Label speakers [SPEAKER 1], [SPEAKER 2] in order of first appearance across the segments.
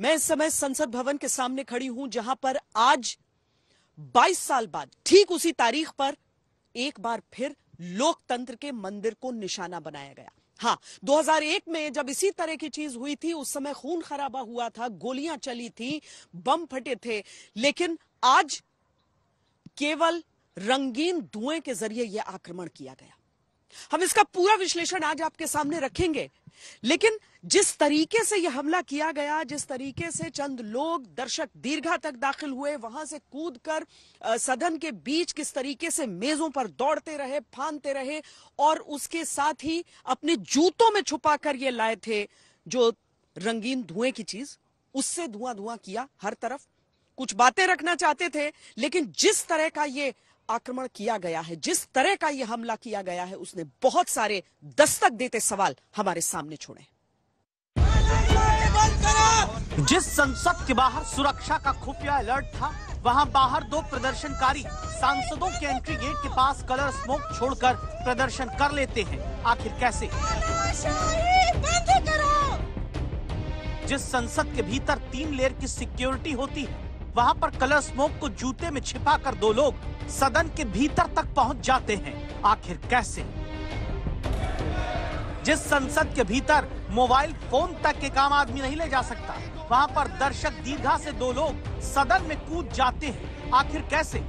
[SPEAKER 1] मैं इस समय संसद भवन के सामने खड़ी हूँ, जहाँ पर आज 22 साल बाद, ठीक उसी तारीख पर, एक बार फिर लोकतंत्र के मंदिर को निशाना बनाया गया। हाँ 2001 में जब इसी तरह की चीज़ हुई थी, उस समय खून खराबा हुआ था, गोलियाँ चली थी, बम फटे थे, लेकिन आज केवल रंगीन धुएँ के ज़रिए यह आक्रमण किया गया। हम इसका पूरा विश्लेषण आज आपके सामने रखेंगे। लेकिन जिस तरीके से यह हमला किया गया, जिस तरीके से चंद लोग दर्शक दीर्घा तक दाखिल हुए, वहाँ से कूदकर सदन के बीच किस तरीके से मेजों पर दौड़ते रहे फांदते रहे, और उसके साथ ही अपने जूतों में छुपाकर ये लाए थे, जो रंगीन धुएँ की चीज़, उससे धुआँ धुआँ किया हर तरफ़। कुछ बातें रखना चाहते थे, लेकिन जिस तरह का ये आक्रमण किया गया है। जिस तरह का यह हमला किया गया है, उसने बहुत सारे दस्तक देते सवाल हमारे सामने छोड़े।
[SPEAKER 2] जिस संसद के बाहर सुरक्षा का खुफिया अलर्ट था, वहाँ बाहर दो प्रदर्शनकारी सांसदों के एंट्री गेट के पास कलर स्मोक छोड़कर प्रदर्शन कर लेते हैं। आखिर कैसे? जिस संसद के भीतर तीन लेयर की सिक्योरिटी होती है वहाँ पर कलर स्मोक को जूते में छिपा कर दो लोग सदन के भीतर तक पहुँच जाते हैं। आखिर कैसे? जिस संसद के भीतर मोबाइल फ़ोन तक के काम आदमी नहीं ले जा सकता, वहाँ पर दर्शक दीर्घा से दो लोग सदन में कूद जाते हैं। आखिर कैसे?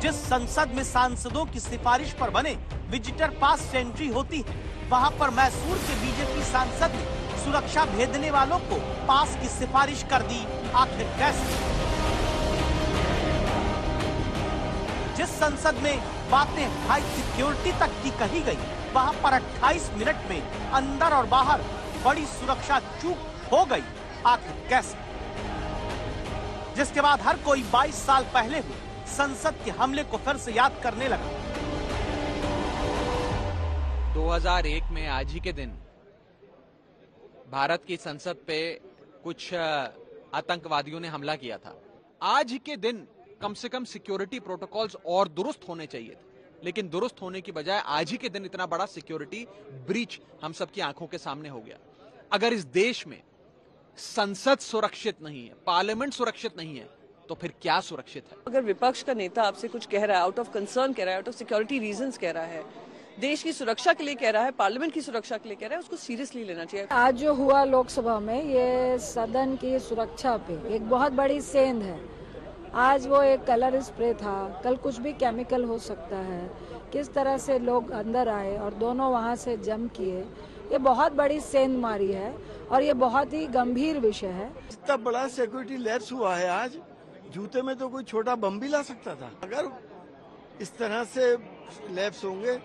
[SPEAKER 2] जिस संसद में सांसदों की सिफारिश पर बने, विजिटर पास एंट्री होती है, वहाँ पर मैसूर के बीजेपी सांसद ने सुरक्षा भेदने वालों को पास की सिफारिश कर दी आखिर कैसे? जिस संसद में बातें हाई सिक्योरिटी तक की कही गई, वहाँ पर 28 मिनट में अंदर और बाहर बड़ी सुरक्षा चूक हो गई, आखिर कैसे? जिसके बाद हर कोई 22 साल पहले हुए संसद के हमले को फिर से याद करने लगा।
[SPEAKER 3] 2001 में आज ही के दिन भारत की संसद पे कुछ आतंकवादियों ने हमला किया था। आज के दिन कम से कम सिक्योरिटी प्रोटोकॉल्स और दुरुस्त होने चाहिए थे। लेकिन दुरुस्त होने की बजाय आज ही के दिन इतना बड़ा सिक्योरिटी ब्रीच हम सबकी आँखों के सामने हो गया। अगर इस देश में संसद सुरक्षित नहीं है पार्लियामेंट सुरक्षित नहीं है तो फिर क्या सुरक्षित है?
[SPEAKER 4] अगर विपक्ष का नेता आपसे कुछ कह रहा है आउट ऑफ़ कंसर्न कह रहा है आउट ऑफ़ सिक्योरिटी रीजन कह रहा है देश की सुरक्षा के लिए कह रहा है पार्लियामेंट की सुरक्षा के लिए कह रहा है उसको सीरियसली लेना चाहिए।
[SPEAKER 5] आज जो हुआ लोकसभा में ये सदन की सुरक्षा पे एक बहुत बड़ी सेंध है। आज वो एक कलर स्प्रे था कल कुछ भी केमिकल हो सकता है किस तरह से लोग अंदर आए और दोनों वहाँ से जम किए ये बहुत बड़ी सेंध मारी है और ये बहुत ही गंभीर विषय है।
[SPEAKER 6] इतना बड़ा सिक्योरिटी लैप्स हुआ है आज जूते में तो कोई छोटा बम भी ला सकता था। अगर इस तरह से लैप्स होंगे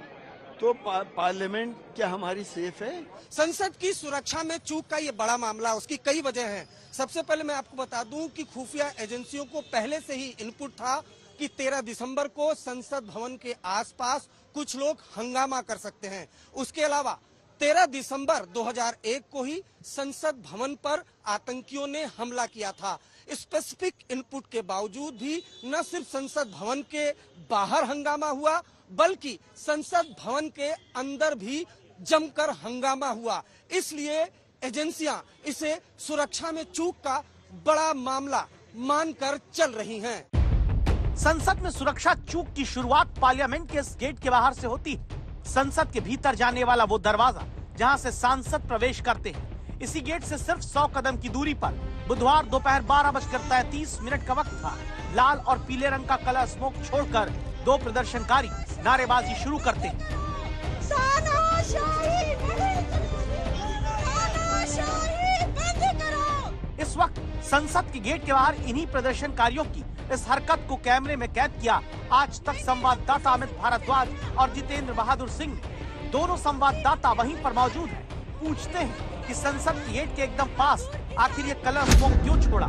[SPEAKER 6] तो पा, पार्लियामेंट क्या हमारी सेफ़ है?
[SPEAKER 7] संसद की सुरक्षा में चूक का ये बड़ा मामला उसकी कई वजह है। सबसे पहले मैं आपको बता दूँ कि खुफिया एजेंसियों को पहले से ही इनपुट था कि 13 दिसंबर को संसद भवन के आसपास कुछ लोग हंगामा कर सकते हैं। उसके अलावा 13 दिसंबर 2001 को ही संसद भवन पर आतंकियों ने हमला किया था। स्पेसिफिक इनपुट के बावजूद भी न सिर्फ़ संसद भवन के बाहर हंगामा हुआ, बल्कि संसद भवन के अंदर भी जमकर हंगामा हुआ। इसलिए एजेंसियाँ इसे सुरक्षा में चूक का बड़ा मामला मानकर चल रही हैं।
[SPEAKER 2] संसद में सुरक्षा चूक की शुरुआत पार्लियामेंट के इस गेट के बाहर से होती है। संसद के भीतर जाने वाला वो दरवाज़ा जहाँ से सांसद प्रवेश करते हैं। इसी गेट से सिर्फ़ 100 कदम की दूरी पर। बुधवार दोपहर बारह बजकर तैतीस मिनट का वक्त था। लाल और पीले रंग का कलर स्मोक छोड़कर दो प्रदर्शनकारी नारेबाजी शुरू करते हैं। इस वक्त संसद के गेट के बाहर इन्हीं प्रदर्शनकारियों की इस हरकत को कैमरे में कैद किया आज तक संवाददाता अमित भारद्वाज और जितेंद्र बहादुर सिंह। दोनों संवाददाता वहीं पर मौजूद हैं। पूछते हैं कि संसद के गेट के एकदम पास आखिर ये कलर स्मोक क्यों छोड़ा?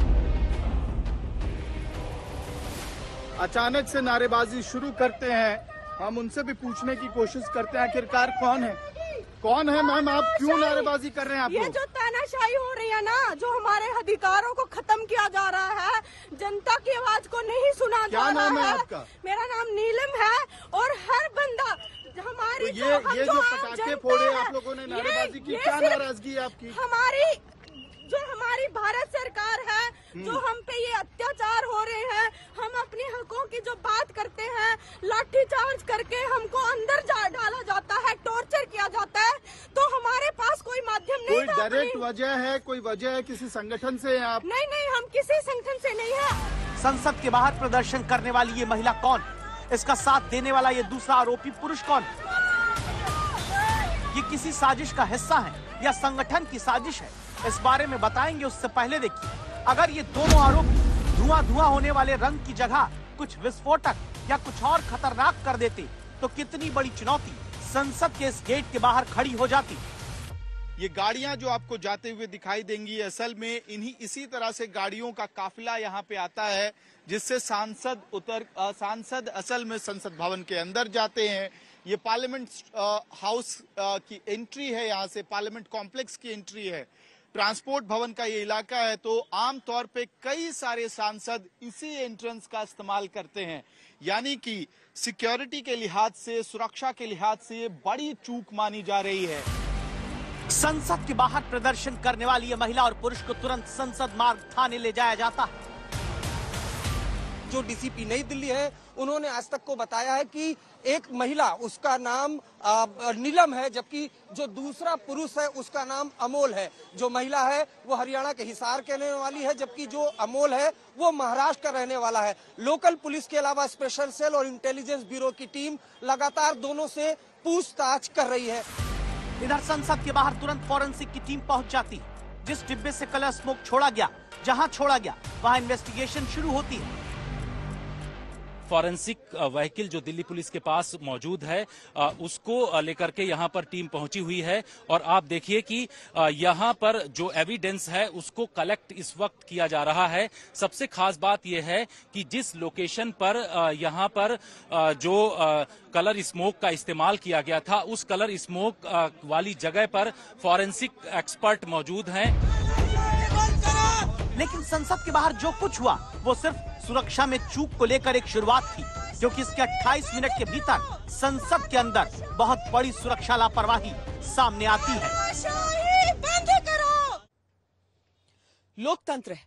[SPEAKER 8] अचानक से नारेबाजी शुरू करते हैं। हम उनसे भी पूछने की कोशिश करते हैं आखिरकार कौन है? कौन है मैम? आप क्यों नारेबाजी कर रहे हैं आप
[SPEAKER 9] ये जो तानाशाही हो रही है ना जो हमारे अधिकारों को खत्म किया जा रहा है जनता की आवाज़ को नहीं सुना
[SPEAKER 8] क्या
[SPEAKER 9] जा
[SPEAKER 8] नाम
[SPEAKER 9] रहा
[SPEAKER 8] है
[SPEAKER 9] है।
[SPEAKER 8] आपका?
[SPEAKER 9] मेरा नाम नीलम है और हर बंदा हमारी
[SPEAKER 8] तो ये
[SPEAKER 9] हम
[SPEAKER 8] ये जो पटाखे फोड़े आप लोगों ने नारेबाजी की क्या नाराज़गी है आपकी?
[SPEAKER 9] हमारी जो हमारी भारत सरकार है
[SPEAKER 8] हम्म।
[SPEAKER 9] जो हम पे ये अत्याचार हो रहे हैं हम अपने हकों की जो बात करते हैं लाठी चार्ज करके हमको अंदर जा डाला जाता है टॉर्चर किया जाता है तो हमारे पास कोई माध्यम नहीं
[SPEAKER 8] कोई डायरेक्ट वजह है? कोई वजह है? किसी संगठन से आप?
[SPEAKER 9] नहीं नहीं हम किसी संगठन से नहीं है।
[SPEAKER 2] संसद के बाहर प्रदर्शन करने वाली ये महिला कौन? इसका साथ देने वाला ये दूसरा आरोपी पुरुष कौन? ये किसी साजिश का हिस्सा है या संगठन की साजिश है? इस बारे में बताएँगे, उससे पहले देखिए। अगर ये दोनों आरोपी धुआँ धुआँ होने वाले रंग की जगह कुछ विस्फोटक या कुछ और खतरनाक कर देते तो कितनी बड़ी चुनौती संसद के इस गेट के बाहर खड़ी हो जाती?
[SPEAKER 8] ये गाड़ियाँ जो आपको जाते हुए दिखाई देंगी, असल में इन्हीं इसी तरह से गाड़ियों का काफिला यहाँ पे आता है, जिससे सांसद उतर सांसद असल में संसद भवन के अंदर जाते हैं। ये पार्लियामेंट हाउस की एंट्री है यहाँ से, पार्लियामेंट कॉम्प्लेक्स की एंट्री है। ट्रांसपोर्ट भवन का ये इलाका है तो आमतौर पे कई सारे सांसद इसी एंट्रेंस का इस्तेमाल करते हैं। यानी कि सिक्योरिटी के लिहाज से, सुरक्षा के लिहाज से ये बड़ी चूक मानी जा रही है।
[SPEAKER 2] संसद के बाहर प्रदर्शन करने वाली ये महिला और पुरुष को तुरंत संसद मार्ग थाने ले जाया जाता
[SPEAKER 7] जो डीसीपी नई दिल्ली है उन्होंने आज तक को बताया है कि एक महिला, उसका नाम नीलम है, जबकि जो दूसरा पुरुष है, उसका नाम अमोल है। जो महिला है, वो हरियाणा के हिसार के रहने वाली है, जबकि जो अमोल है, वो महाराष्ट्र का रहने वाला है। लोकल पुलिस के अलावा स्पेशल सेल और इंटेलिजेंस ब्यूरो की टीम लगातार दोनों से पूछताछ कर रही है।
[SPEAKER 2] इधर संसद के बाहर तुरंत फॉरेंसिक की टीम पहुँच जाती है, जिस डिब्बे से कलर स्मोक छोड़ा गया, जहाँ छोड़ा गया, वहाँ इन्वेस्टिगेशन शुरू होती है।
[SPEAKER 10] फॉरेंसिक व्हीकल जो दिल्ली पुलिस के पास मौजूद है उसको लेकर के यहाँ पर टीम पहुँची हुई है। और आप देखिए कि यहाँ पर जो एविडेंस है, उसको कलेक्ट इस वक्त किया जा रहा है। सबसे खास बात यह है कि जिस लोकेशन पर यहाँ पर जो कलर स्मोक का इस्तेमाल किया गया था, उस कलर स्मोक वाली जगह पर फॉरेंसिक एक्सपर्ट मौजूद हैं।
[SPEAKER 2] लेकिन संसद के बाहर जो कुछ हुआ वो सिर्फ़ सुरक्षा में चूक को लेकर एक शुरुआत थी क्योंकि इसके 28 मिनट के भीतर संसद के अंदर बहुत बड़ी सुरक्षा लापरवाही सामने आती है।
[SPEAKER 1] लोकतंत्र है।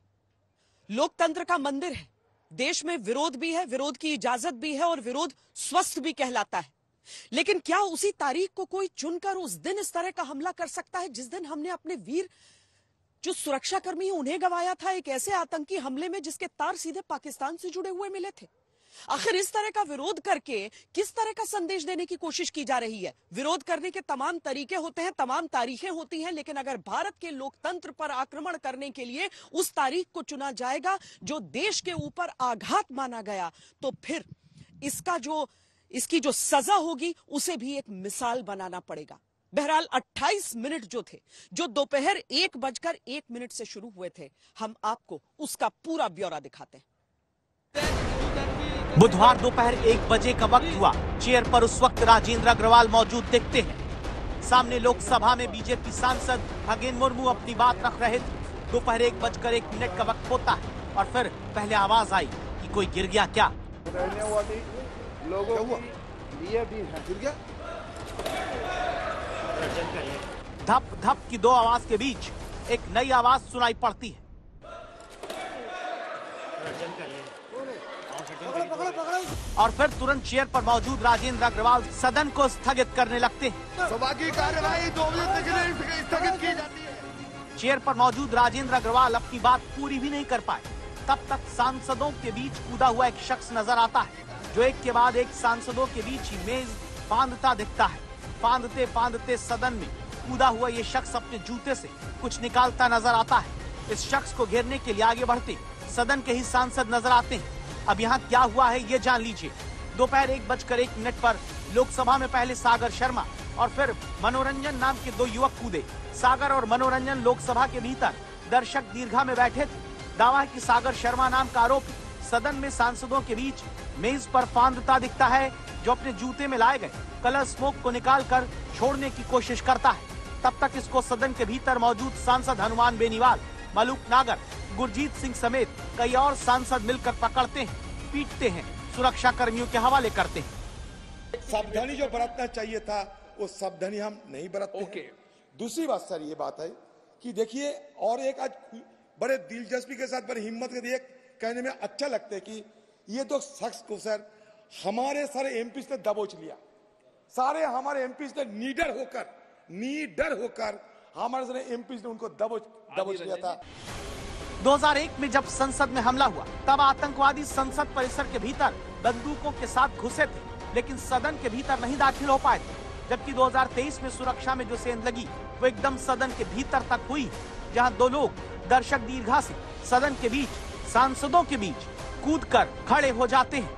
[SPEAKER 1] लोकतंत्र का मंदिर है। देश में विरोध भी है विरोध की इजाज़त भी है और विरोध स्वस्थ भी कहलाता है। लेकिन क्या उसी तारीख को कोई चुनकर उस दिन इस तरह का हमला कर सकता है जिस दिन हमने अपने वीर जो सुरक्षाकर्मी हैं, उन्हें गवाया था एक ऐसे आतंकी हमले में जिसके तार सीधे पाकिस्तान से जुड़े हुए मिले थे। आखिर इस तरह का विरोध करके किस तरह का संदेश देने की कोशिश की जा रही है? विरोध करने के तमाम तरीके होते हैं तमाम तारीखें होती हैं लेकिन अगर भारत के लोकतंत्र पर आक्रमण करने के लिए उस तारीख को चुना जाएगा जो देश के ऊपर आघात माना गया तो फिर इसका जो इसकी जो सजा होगी उसे भी एक मिसाल बनाना पड़ेगा। बहरहाल 28 मिनट जो थे जो दोपहर एक बजकर एक मिनट से शुरू हुए थे हम आपको उसका पूरा ब्यौरा दिखाते हैं।
[SPEAKER 2] बुधवार दोपहर एक बजे का वक्त हुआ। चेयर पर उस वक्त राजेंद्र अग्रवाल मौजूद देखते हैं। सामने लोकसभा में बीजेपी सांसद खगेन मुर्मू अपनी बात रख रहे थे। दोपहर एक बजकर एक मिनट का वक्त होता है और फिर पहले आवाज़ आई कि कोई गिर गया क्या?
[SPEAKER 8] रहने वाली लोगों लिए भी है गिर गया?
[SPEAKER 2] धप धप की दो आवाज़ के बीच एक नई आवाज़ सुनाई पड़ती है। और फिर तुरंत चेयर पर मौजूद राजेंद्र अग्रवाल सदन को स्थगित करने लगते हैं।
[SPEAKER 8] सभा की कार्यवाही दो बजे तक के लिए स्थगित की जाती है।
[SPEAKER 2] चेयर पर मौजूद राजेंद्र अग्रवाल अपनी बात पूरी भी नहीं कर पाए। तब तक सांसदों के बीच कूदा हुआ एक शख्स नज़र आता है जो एक के बाद एक सांसदों के बीच ही मेज बांधता दिखता है। फांदते फांदते सदन में कूदा हुआ ये शख्स अपने जूते से कुछ निकालता नज़र आता है। इस शख्स को घेरने के लिए आगे बढ़ते सदन के ही सांसद नज़र आते हैं। अब यहाँ क्या हुआ है ये जान लीजिए। दोपहर एक बजकर एक मिनट पर लोकसभा में पहले सागर शर्मा और फिर मनोरंजन नाम के दो युवक कूदे। सागर और मनोरंजन लोकसभा के भीतर दर्शक दीर्घा में बैठे थे। दावा है कि सागर शर्मा नाम का आरोपी सदन में सांसदों के बीच मेज पर फांदता दिखता है जो अपने जूते में लाए गए। कलर स्मोक को निकाल कर छोड़ने की कोशिश करता है। तब तक इसको सदन के भीतर मौजूद सांसद हनुमान बेनीवाल मलूक नागर गुरजीत सिंह समेत कई और सांसद मिलकर पकड़ते हैं पीटते हैं सुरक्षा कर्मियों के हवाले करते हैं।
[SPEAKER 11] सावधानी जो बरतना चाहिए था वो सावधानी हम नहीं बरतते
[SPEAKER 12] ओके।
[SPEAKER 11] हैं दूसरी बात सर ये बात है कि देखिए और एक आज बड़े दिलचस्पी के साथ बड़ी हिम्मत के लिए कहने में अच्छा लगता है कि ये दो शख्स को सर हमारे सारे एमपी ने दबोच लिया। सारे हमारे एमपी ने नीडर होकर नीडर होकर हमारे सारे एमपी ने उनको दबोच दबोच लिया था।
[SPEAKER 2] 2001 में जब संसद में हमला हुआ तब आतंकवादी संसद परिसर के भीतर बंदूकों के साथ घुसे थे लेकिन सदन के भीतर नहीं दाखिल हो पाए थे। जबकि 2023 में सुरक्षा में जो सेंध लगी वो एकदम सदन के भीतर तक हुई जहाँ दो लोग दर्शक दीर्घा से सदन के बीच सांसदों के बीच कूदकर खड़े हो जाते हैं।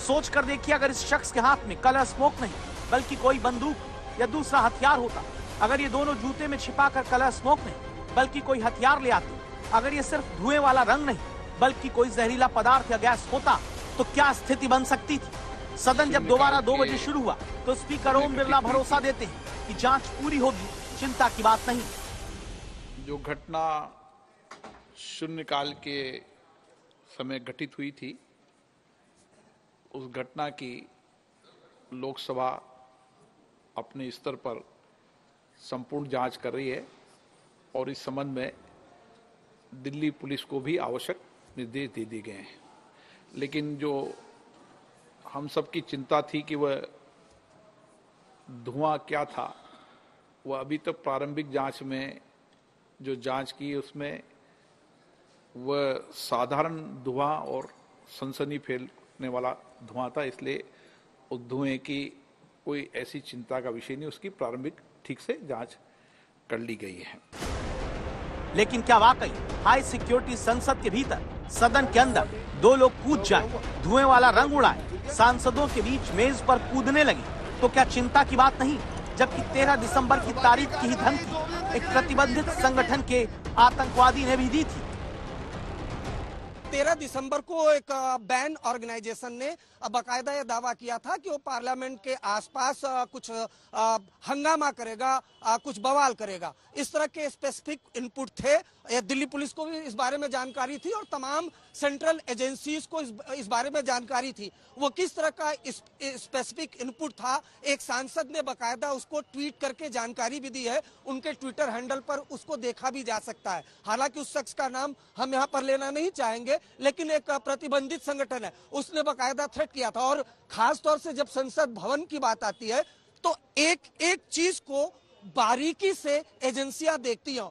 [SPEAKER 2] सोच कर देखिए, अगर इस शख्स के हाथ में कलर स्मोक नहीं, बल्कि कोई बंदूक या दूसरा हथियार होता, अगर ये दोनों जूते में छिपा कर कलर स्मोक नहीं, बल्कि कोई हथियार ले आते, अगर ये सिर्फ़ धुएँ वाला रंग नहीं, बल्कि कोई जहरीला पदार्थ या गैस होता तो क्या स्थिति बन सकती थी? सदन जब दोबारा दो बजे शुरू हुआ तो स्पीकर ओम बिरला भरोसा देते हैं कि जाँच पूरी होगी, चिंता की बात नहीं।
[SPEAKER 12] जो घटना शून्यकाल के समय घटित हुई थी। उस घटना की लोकसभा अपने स्तर पर संपूर्ण जाँच कर रही है और इस संबंध में दिल्ली पुलिस को भी आवश्यक निर्देश दे दिए गए हैं। लेकिन जो हम सबकी चिंता थी कि वह धुआँ क्या था, वह अभी तक प्रारंभिक जाँच में जो जाँच की उसमें वह साधारण धुआँ और सनसनी फैलने वाला धुआँ था, इसलिए उस धुएँ की कोई ऐसी चिंता का विषय नहीं, उसकी प्रारंभिक ठीक से जाँच कर ली गई है।
[SPEAKER 2] लेकिन क्या वाकई हाई सिक्योरिटी संसद के भीतर, सदन के अंदर दो लोग कूद जाए, धुएँ वाला रंग उड़ाए, सांसदों के बीच मेज पर कूदने लगे तो क्या चिंता की बात नहीं? जबकि 13 दिसंबर की तारीख की ही धमकी एक प्रतिबंधित संगठन के आतंकवादी ने भी दी थी।
[SPEAKER 7] तेरह दिसंबर को एक बैन ऑर्गेनाइजेशन ने बाकायदा यह दावा किया था कि वो पार्लियामेंट के आसपास कुछ हंगामा करेगा कुछ बवाल करेगा। इस तरह के स्पेसिफिक इनपुट थे दिल्ली पुलिस को भी इस बारे में जानकारी थी और तमाम सेंट्रल एजेंसीज को इस, इस बारे में जानकारी थी। वो किस तरह का स्पेसिफिक इनपुट था एक सांसद ने बाकायदा उसको ट्वीट करके जानकारी भी दी है उनके ट्विटर हैंडल पर उसको देखा भी जा सकता है। हालाँकि उस शख्स का नाम हम यहाँ पर लेना नहीं चाहेंगे लेकिन एक प्रतिबंधित संगठन है उसने बाकायदा थ्रेट किया था। और खासतौर से जब संसद भवन की बात आती है तो एक एक चीज़ को बारीकी से एजेंसियाँ देखती हैं।